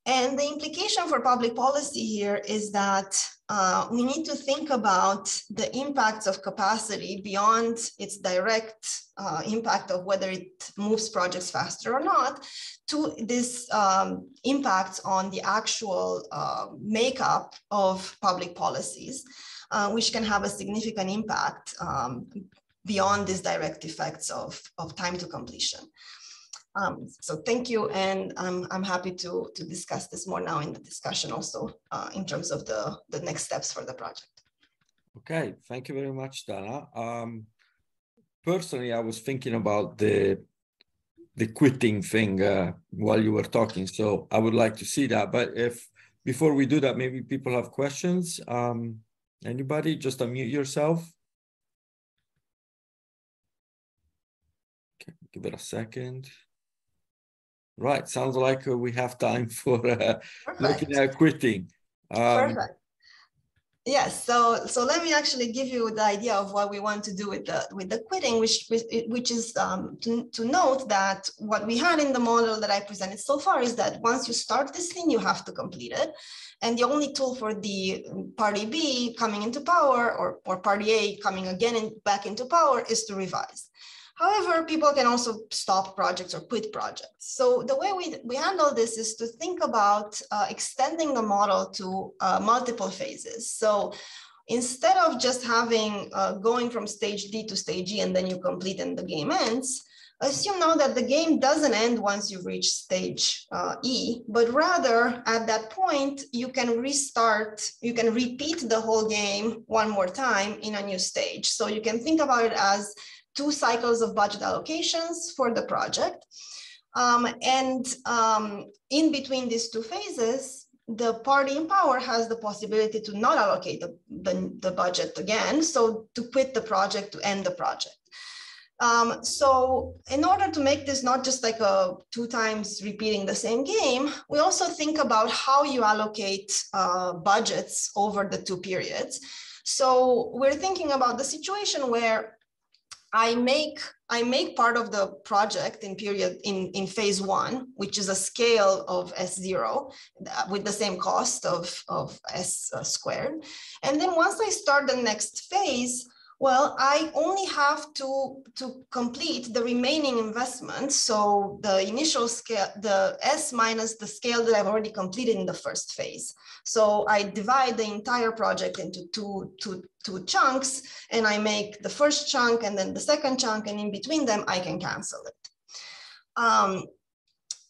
And the implication for public policy here is that uh, we need to think about the impacts of capacity beyond its direct uh, impact of whether it moves projects faster or not to this um, impact on the actual uh, makeup of public policies, uh, which can have a significant impact um, beyond these direct effects of, of time to completion. Um, so thank you, and I'm, I'm happy to, to discuss this more now in the discussion also uh, in terms of the, the next steps for the project. Okay, thank you very much, Dana. Um, personally, I was thinking about the the quitting thing uh, while you were talking, so I would like to see that. But if before we do that, maybe people have questions. Um, anybody, just unmute yourself. Okay, give it a second. Right. Sounds like uh, we have time (laughs) for uh, looking at quitting. Um, Perfect. Yes, so so let me actually give you the idea of what we want to do with the with the quitting, which which is um, to, to note that what we had in the model that I presented so far is that once you start this thing, you have to complete it, and the only tool for the party B coming into power or or party A coming again in, back into power is to revise. However, people can also stop projects or quit projects. So the way we, we handle this is to think about uh, extending the model to uh, multiple phases. So instead of just having uh, going from stage D to stage E and then you complete and the game ends, assume now that the game doesn't end once you reach stage uh, E, but rather at that point, you can restart, you can repeat the whole game one more time in a new stage. So you can think about it as two cycles of budget allocations for the project. Um, and um, in between these two phases, the party in power has the possibility to not allocate the, the, the budget again, so to quit the project, to end the project. Um, so in order to make this not just like a two times repeating the same game, we also think about how you allocate uh, budgets over the two periods. So we're thinking about the situation where I make I make part of the project in period in, in phase one, which is a scale of S0 uh, with the same cost of, of S uh, squared. And then once I start the next phase, well, I only have to, to complete the remaining investment. So the initial scale, the S minus the scale that I've already completed in the first phase. So I divide the entire project into two, two, two chunks and I make the first chunk and then the second chunk and in between them, I can cancel it. Um,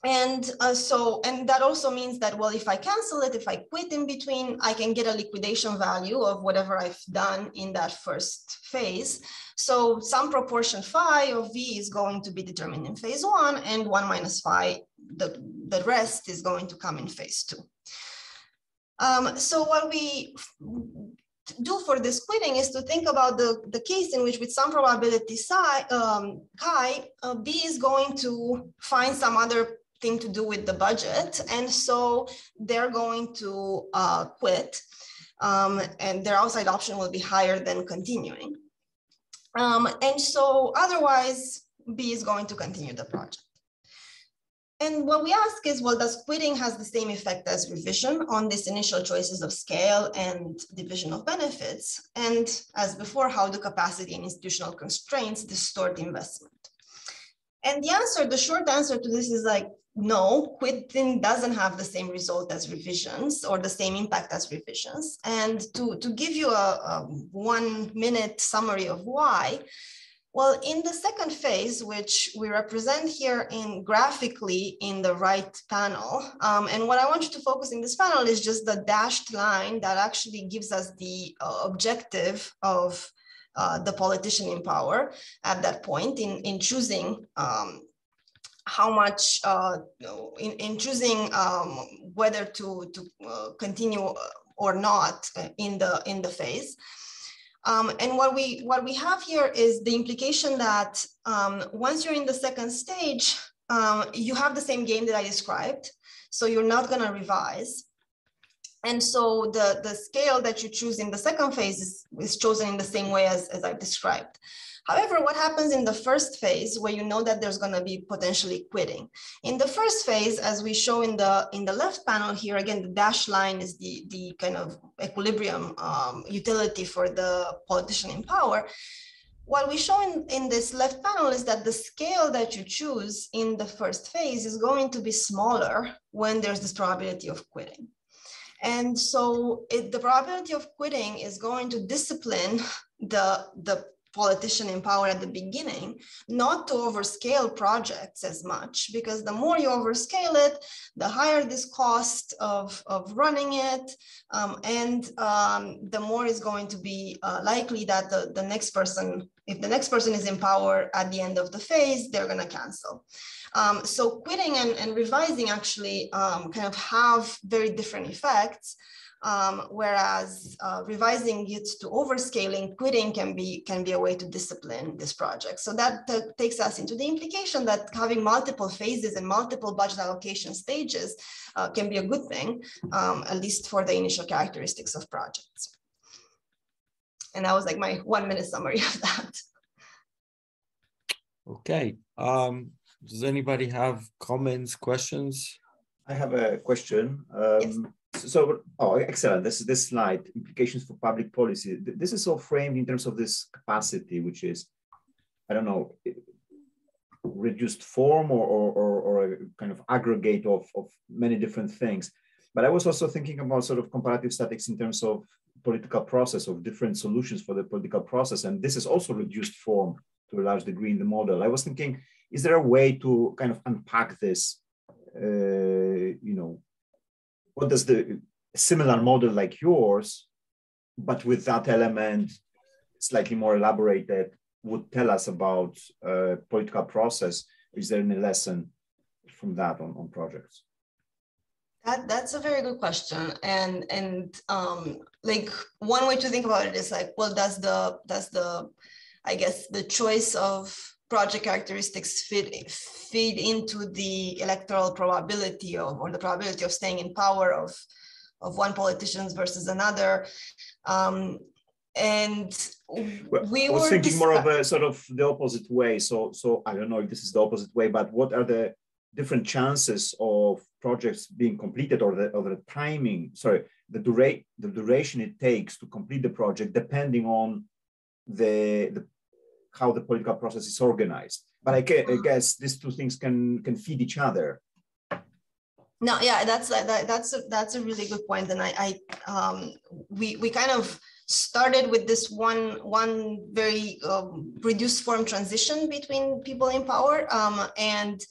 and uh, so, and that also means that, well, if I cancel it, if I quit in between, I can get a liquidation value of whatever I've done in that first phase. So some proportion phi of V is going to be determined in phase one and one minus phi, the, the rest is going to come in phase two. Um, so what we do for this quitting is to think about the, the case in which with some probability psi, um, chi, uh, B is going to find some other thing to do with the budget. And so they're going to uh, quit um, and their outside option will be higher than continuing. Um, and so otherwise, B is going to continue the project. And what we ask is, well, does quitting has the same effect as revision on these initial choices of scale and division of benefits? And as before, how do capacity and institutional constraints distort investment? And the answer, the short answer to this is like, no, quitting doesn't have the same result as revisions or the same impact as revisions. And to, to give you a, a one minute summary of why, well, in the second phase, which we represent here in graphically in the right panel, um, and what I want you to focus in this panel is just the dashed line that actually gives us the uh, objective of uh, the politician in power at that point in, in choosing um, how much uh, in, in choosing um, whether to, to uh, continue or not in the, in the phase. Um, and what we, what we have here is the implication that um, once you're in the second stage, um, you have the same game that I described. So you're not gonna revise. And so the, the scale that you choose in the second phase is, is chosen in the same way as, as I've described. However, what happens in the first phase where you know that there's going to be potentially quitting? In the first phase, as we show in the in the left panel here, again, the dashed line is the, the kind of equilibrium um, utility for the politician in power. What we show in, in this left panel is that the scale that you choose in the first phase is going to be smaller when there's this probability of quitting. And so it, the probability of quitting is going to discipline the, the politician in power at the beginning not to overscale projects as much because the more you overscale it the higher this cost of, of running it um, and um, the more is going to be uh, likely that the, the next person if the next person is in power at the end of the phase they're going to cancel. Um, so quitting and, and revising actually um, kind of have very different effects um, whereas uh, revising it to overscaling, quitting can be, can be a way to discipline this project. So that takes us into the implication that having multiple phases and multiple budget allocation stages uh, can be a good thing, um, at least for the initial characteristics of projects. and that was like my one minute summary of that. Okay. Um, does anybody have comments, questions? I have a question. Um, yes. So, oh, excellent. This is this slide, implications for public policy. This is all framed in terms of this capacity, which is, I don't know, reduced form or, or, or, or a kind of aggregate of, of many different things. But I was also thinking about sort of comparative statics in terms of political process of different solutions for the political process. And this is also reduced form to a large degree in the model. I was thinking, is there a way to kind of unpack this? Uh, you know, what does the similar model like yours, but with that element slightly more elaborated, would tell us about uh, political process? Is there any lesson from that on, on projects? That, that's a very good question, and and um, like one way to think about it is like, well, does the does the, I guess the choice of project characteristics fit feed into the electoral probability of or the probability of staying in power of of one politician versus another, um, and well, we I was thinking more of a sort of the opposite way. So so I don't know if this is the opposite way, but what are the different chances of projects being completed or the, or the timing, sorry, the, dura the duration it takes to complete the project depending on the, the how the political process is organized. But I, I guess these two things can, can feed each other. No, yeah, that's that, that's a, that's a really good point. and I, I um, we we kind of started with this one one very um, reduced form transition between people in power, um, and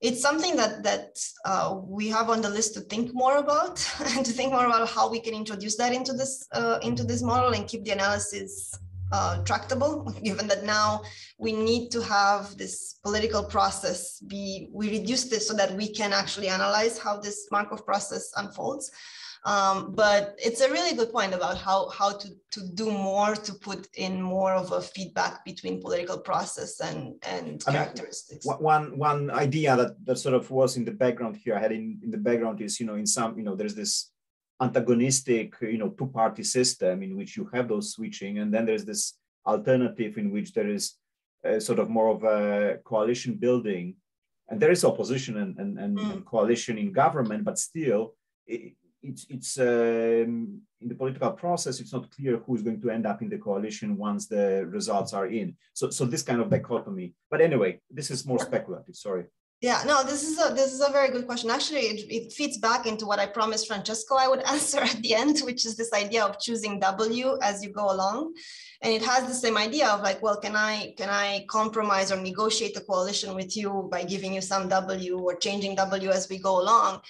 it's something that that uh, we have on the list to think more about (laughs) and to think more about how we can introduce that into this uh, into this model and keep the analysis uh, tractable (laughs) given that now we need to have this political process be we reduce this so that we can actually analyze how this markov process unfolds um, but it's a really good point about how, how to, to do more to put in more of a feedback between political process and, and I characteristics. Mean, one, one idea that, that sort of was in the background here, I had in, in the background is, you know, in some, you know, there's this antagonistic, you know, two-party system in which you have those switching, and then there's this alternative in which there is a sort of more of a coalition building, and there is opposition and, and, and mm. coalition in government, but still, it, it's it's um, in the political process. It's not clear who is going to end up in the coalition once the results are in. So so this kind of dichotomy. But anyway, this is more speculative. Sorry. Yeah, no, this is a this is a very good question. Actually, it, it feeds back into what I promised Francesco I would (laughs) answer at the end, which is this idea of choosing W as you go along and it has the same idea of like well can i can i compromise or negotiate a coalition with you by giving you some w or changing w as we go along?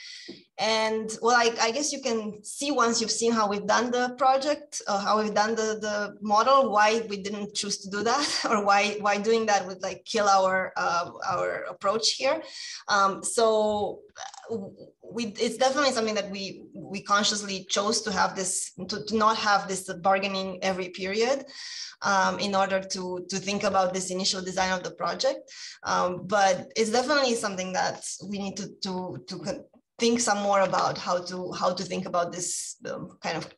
And well I, I guess you can see once you've seen how we've done the project uh, how we've done the the model why we didn't choose to do that (laughs) or why why doing that would like kill our uh, our approach here. Um, so we it's definitely something that we we consciously chose to have this to, to not have this bargaining every period um, in order to to think about this initial design of the project. Um, but it's definitely something that we need to to to think some more about how to how to think about this um, kind of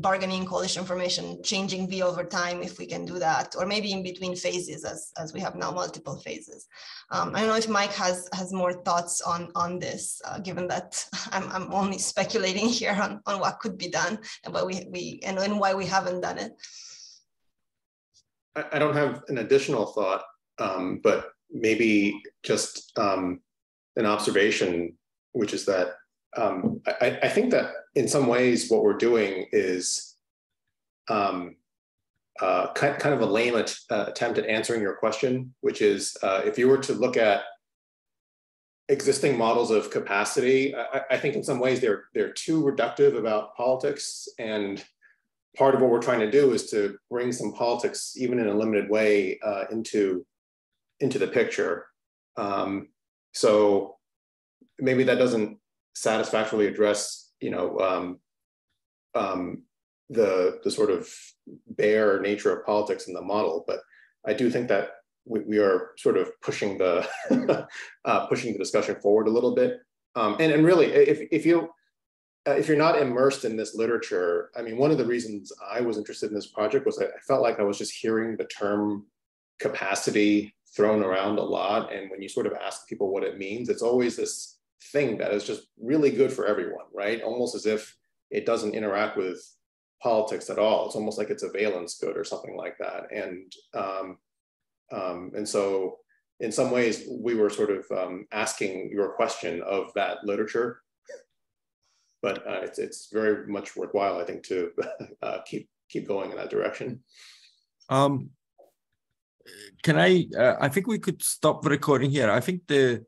bargaining coalition formation changing v over time if we can do that or maybe in between phases as as we have now multiple phases. Um, i don't know if mike has has more thoughts on on this uh, given that (laughs) i'm, I'm only speculating here on, on what could be done and what we, we and, and why we haven't done it. I, I don't have an additional thought um, but maybe just um, an observation which is that um, I, I, think that in some ways what we're doing is um, uh, kind, kind, of a lame uh, attempt at answering your question, which is uh, if you were to look at existing models of capacity, I, I, think in some ways they're, they're too reductive about politics. And part of what we're trying to do is to bring some politics, even in a limited way, uh, into, into the picture. Um, so maybe that doesn't satisfactorily address, you know, um, um, the the sort of bare nature of politics in the model. But I do think that we, we are sort of pushing the (laughs) uh, pushing the discussion forward a little bit. Um, and and really, if if you uh, if you're not immersed in this literature, I mean, one of the reasons I was interested in this project was I felt like I was just hearing the term capacity thrown around a lot. And when you sort of ask people what it means, it's always this thing that is just really good for everyone, right? Almost as if it doesn't interact with politics at all. It's almost like it's a valence good or something like that. And um, um, and so in some ways we were sort of um, asking your question of that literature but uh, it's, it's very much worthwhile, I think, to (laughs) uh, keep keep going in that direction. Um, can I? Uh, I think we could stop recording here. I think the